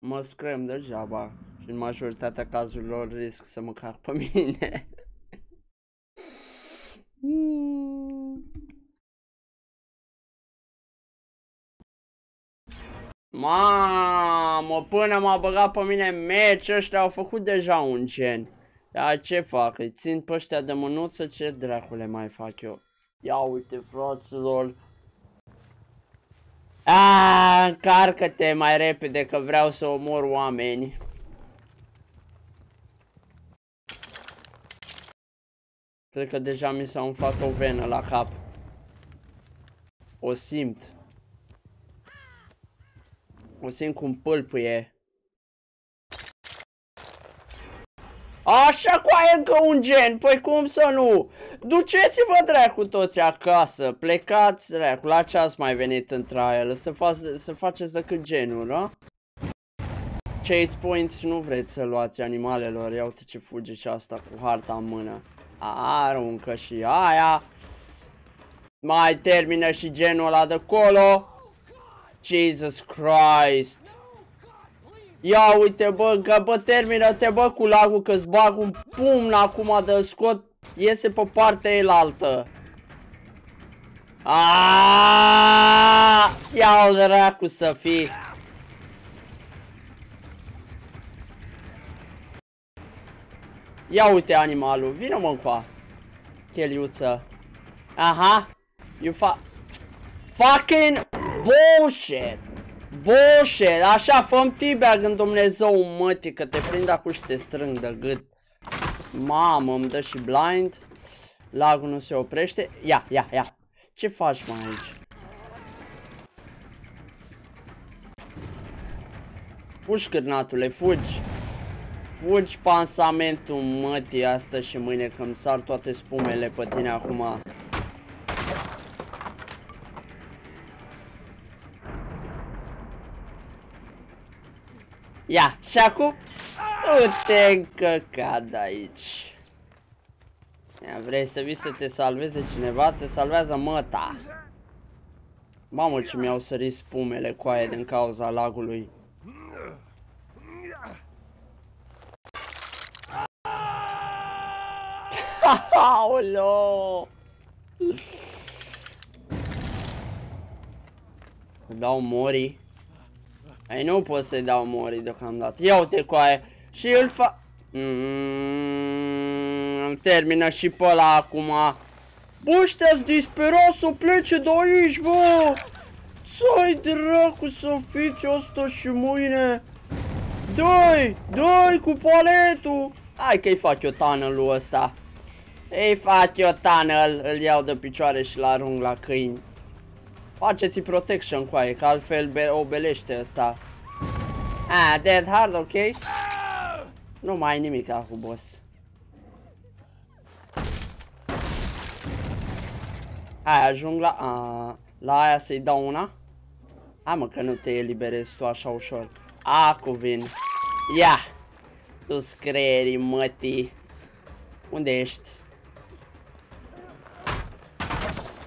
Mă screm degeaba și în majoritatea cazurilor risc să mă cac pe mine. Mm. Mamă, până m-a băgat pe mine meci, ăștia au făcut deja un gen. Dar ce fac? Îi țin pe ăștia de mânuță, ce dracule mai fac eu? Ia uite, fraților. Aaaa, încarcă-te mai repede că vreau să omor oameni. Cred că deja mi s-a umflat o venă la cap. O simt. O simt cum pâlpâie. Așa cu aia încă un gen, păi cum să nu? Duceți-vă dracu toți acasă, plecați dracu, la ce ați mai venit în trial, să, fa să faceți decât genul, da? Chase points nu vreți să luați animalelor, ia uite ce fuge și asta cu harta în mână. Aruncă și aia. Mai termină și genul ăla de colo. Jesus Christ. Ia uite bă, că bă termină-te bă cu lagul că-ți bag un pumn acum de scot. Iese pe partea elaltă. Aaaa! Ia-o dracu să fii. Ia uite animalul, vină mă încoa. Cheliuță. Aha. You fa... Fucking bullshit. Bullshit. Așa, făm T-bag în Dumnezeu mătii că te prind acum și te strâng de gât. Mamă, îmi dă și blind. Lagul nu se oprește. Ia, ia, ia. Ce faci mai aici? Fugi, cârnatule, fugi. Fugi pansamentul mătii asta și mâine că-mi sar toate spumele pe tine acum. Ia, și acum nu te încăca de aici. Ia, vrei să vii să te salveze cineva? Te salvează măta. Mamă ce mi-au sărit spumele cu aia din cauza lagului. Aoleo! Dau mori. Ai nu pot să-i dau mori deocamdată. Ia uite cu aia. Și îl fa... Mm, termină și pe ăla acum. Bă, ăștia-s disperat să plece de aici, bă! Să-i dracu să fiți asta și mâine! Dă-i! Dă-i cu paletul! Hai că-i fac eu tunnel-ul ăsta. Ei fac eu tunnel, îl iau de picioare și-l arunc la câini. Faceți protection cu aia, că altfel obelește ăsta. Ah, dead hard, ok? Nu mai ai nimic cu boss. Hai, ajung la... A, la aia să-i dau una. Hai mă, că nu te eliberezi tu așa ușor. Acu vin. Ia! Tu screierii, mătii. Unde ești?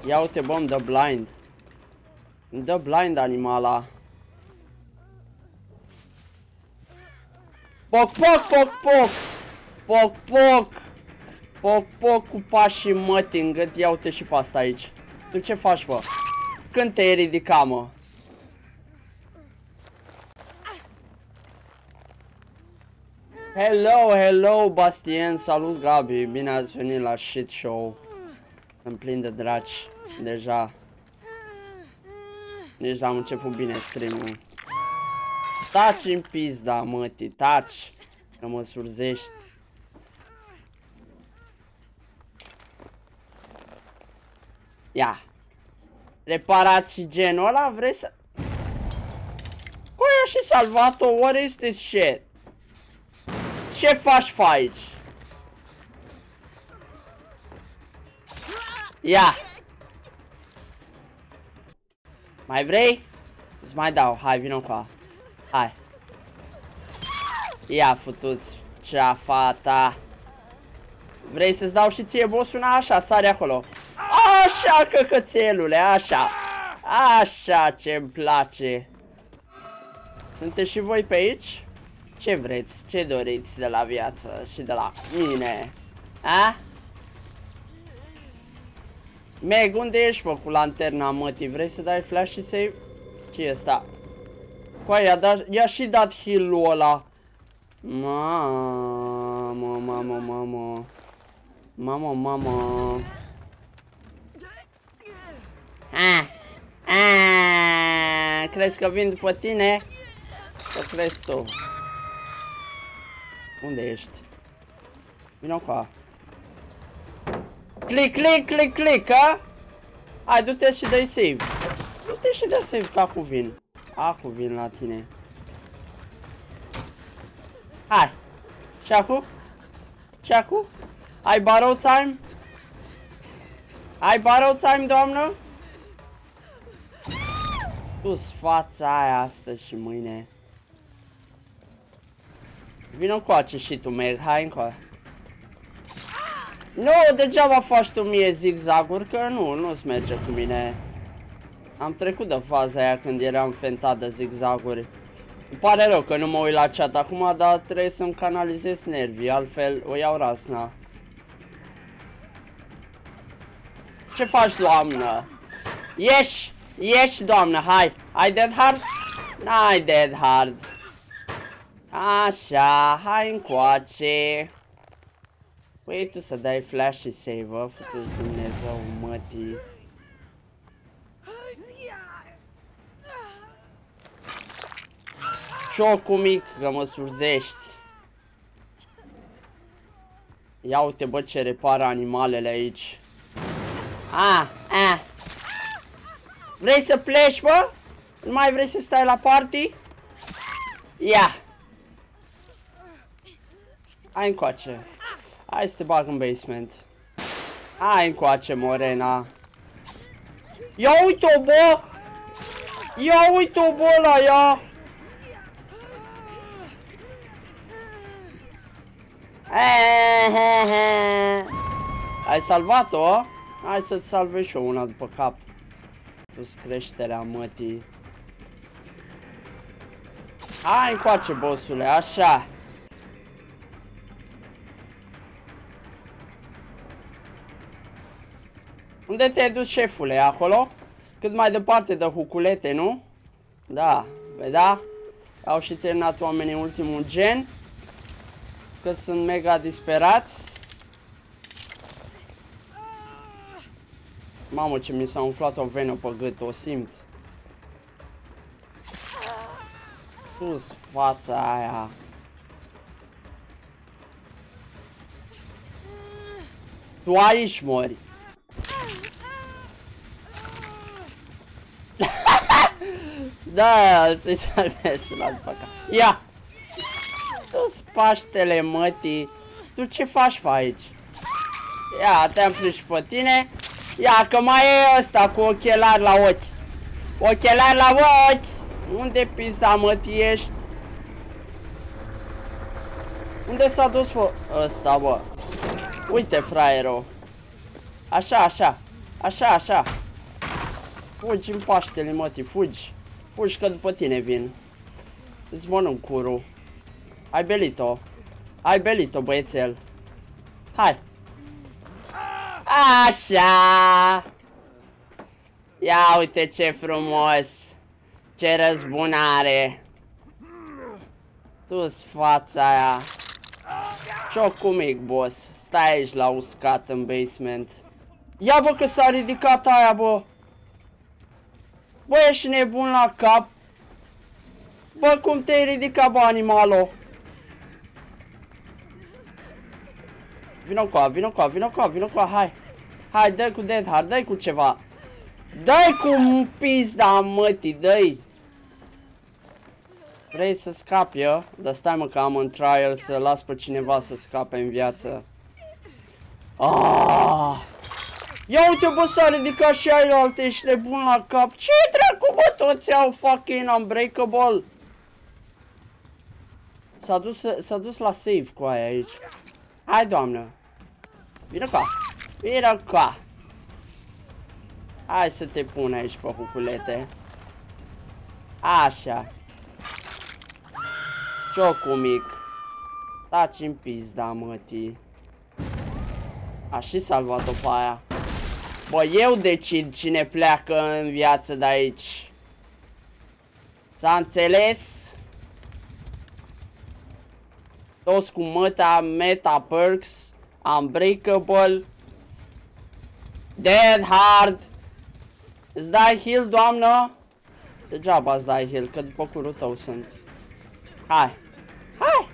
Ia uite, bă, dă blind. Îmi dă blind animala. Poc, poc, poc, poc! Poc, poc! Poc, poc cu pașii mătii în gât. Ia uite și pe asta aici. Tu ce faci, bă? Când te-ai ridicat, mă? Hello, hello, Bastien, salut Gabi, bine ați venit la shit show. Sunt plin de draci, deja. Deci am început bine stream-ul. Taci în pizda, mătii, taci, că mă surzești. Ia. Reparați genul ăla, vreți să... Coi a și salvat-o, what is this shit? Ce faci fa aici? Ia! Mai vrei? Îți mai dau, hai, vină cu Hai. Ia, futuți cea fata. Vrei să-ți dau și ție boss una așa, sari acolo. Așa, căcățelule, așa. Așa ce-mi place. Sunteți și voi pe aici? Ce vreți? Ce doriți de la viață și de la mine? A? Meg, unde ești, mă, cu lanterna mătii? Vrei să dai flash și save? ce e asta? Păi, i-a, dat, i-a și dat heal-ul ăla. Mamă, mamă, mamă. Mamă, mamă. Ah, ah, crezi că vin după tine? Să crezi tu. Unde ești? Vino cu Click, click, click, click, ha? Hai, du-te și dai save. Du-te și dai save, ca cu vin. Acu vin la tine. Hai. Și acum? Și acum? Ai borrow time? Ai borrow time, doamnă? Tu-s fața aia astăzi și mâine. Vino coace și tu, Meg, hai încoa. Nu, degeaba faci tu mie zigzaguri, că nu, nu-ți merge cu mine. Am trecut de faza aia când eram fentat de zigzaguri. Îmi pare rău că nu mă uit la chat acum, dar trebuie să-mi canalizez nervii, altfel o iau rasna. Ce faci, doamnă? Ieși! Ieși, doamnă, hai! Ai dead hard? N-ai dead hard. Așa, hai încoace. Păi tu să dai flash și save-ă, fătuți Dumnezeu mătii. Ciocul mic, că mă surzești. Ia uite bă ce repară animalele aici. A, a. Vrei să pleci bă? Nu mai vrei să stai la party? Ia. Hai încoace. Hai să te bag în basement. Hai încoace, Morena. Ia uite-o, bă! Ia uite-o, bă, la ea! Ai salvat-o? Hai să-ți salvezi și una după cap. Plus creșterea mătii. Hai încoace, bossule, așa. Unde te-ai dus, șefule? Acolo? Cât mai departe de huculete, nu? Da, vedea? Au și terminat oamenii ultimul gen. Că sunt mega disperați. Mamă, ce mi s-a umflat o venă pe gât, o simt. Sus fața aia. Tu aici mori. Da, să-i salvezi la după ca. Ia! Tu spaștele mătii. Tu ce faci pe aici? Ia, te-am prins și pe tine. Ia, că mai e ăsta cu ochelari la ochi. Ochelari la ochi! Unde pizda mătii ești? Unde s-a dus, bă? Ăsta, bă. Uite, fraierul. Așa, așa. Așa, așa. Fugi în paștele, mătii, fugi. Fugi că după tine vin. Îți mănânc curul. Ai belit-o. Ai belit-o, băiețel. Hai. Așa. Ia uite ce frumos. Ce răzbunare. Tu-s fața aia. Ciocu mic, boss. Stai aici la uscat în basement. Ia bă că s-a ridicat aia, bă. Bă, ești nebun la cap? Bă, cum te-ai ridicat, bă, animalo? Vino cu vino cu vino cu vino cu hai. Hai, dă cu dead hard, dă cu ceva. Dă-i cu pizda mătii, dă-i. Vrei să scapi, eu? Dar stai mă că am în trial să las pe cineva să scape în viață. Ah! Ia uite bă s-a ridicat și alte, ești nebun la cap. Ce dracu bă toți au fucking unbreakable? S-a dus, s-a dus la save cu aia aici. Hai doamnă. Vină ca. Vină ca. Hai să te pun aici pe huculete. Așa. Ciocu mic. Taci în pizda, mătii. A și salvat-o pe aia. Bă, eu decid cine pleacă în viață de aici. S-a înțeles? Toți cu măta, meta perks, unbreakable, dead hard. Îți dai heal, doamnă? Degeaba îți dai heal, că după curul tău sunt. Hai. Hai!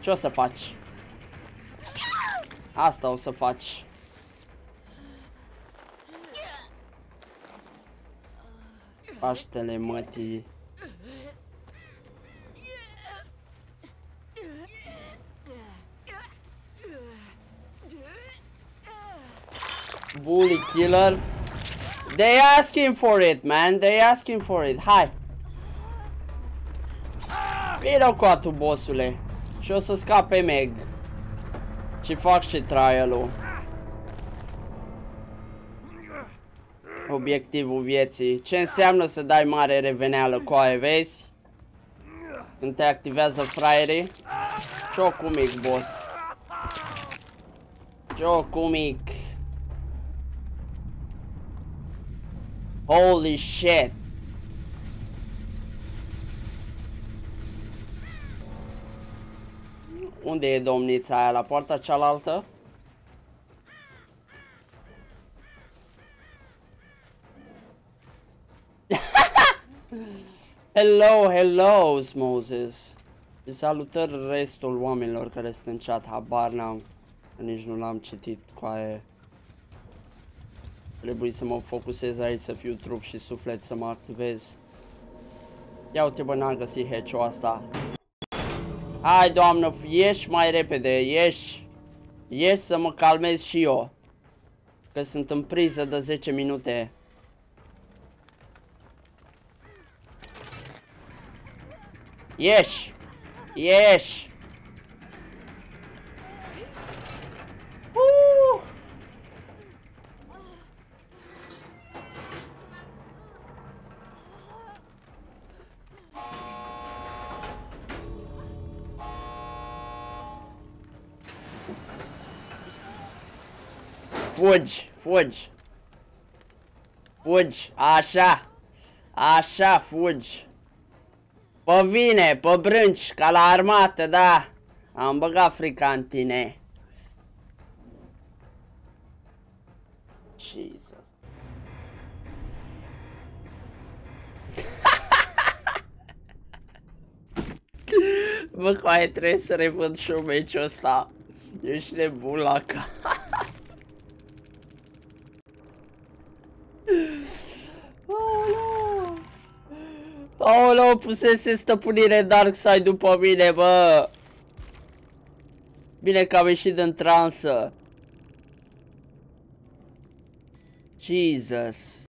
Ce o să faci? Asta o să faci. Paștele mătii. Bully killer. They asking for it, man. They asking for it. Hai. Vino cu atu, bossule. Și o să scape Meg. Și fac și trial-ul. Obiectivul vieții. Ce înseamnă să dai mare reveneală cu aia, vezi? Când te activează fraierii. Ciocu mic, boss. Ciocu mic. Holy shit. Unde e domnița aia? La poarta cealaltă? Hello, hello, Moses. Salutări restul oamenilor care sunt în chat, habar n-am. Nici nu l-am citit cu aia. Trebuie să mă focusez aici să fiu trup și suflet să mă activez. Ia uite bă, n-am găsit hatch asta. Hai, doamnă, ieși mai repede, ieși. Ieși să mă calmez și eu. Că sunt în priză de 10 minute. Ieși. Ieși. Fugi, fugi. Fugi, așa. Așa, fugi. Pe vine, pe brânci, ca la armată, da. Am băgat frica în tine. Jesus. Bă, coaie, trebuie să revând și un meciul ăsta. Ești nebun la cap. Aoleu, pusese stăpânire Darkseid după mine, bă! Bine că am ieșit din transă. Jesus.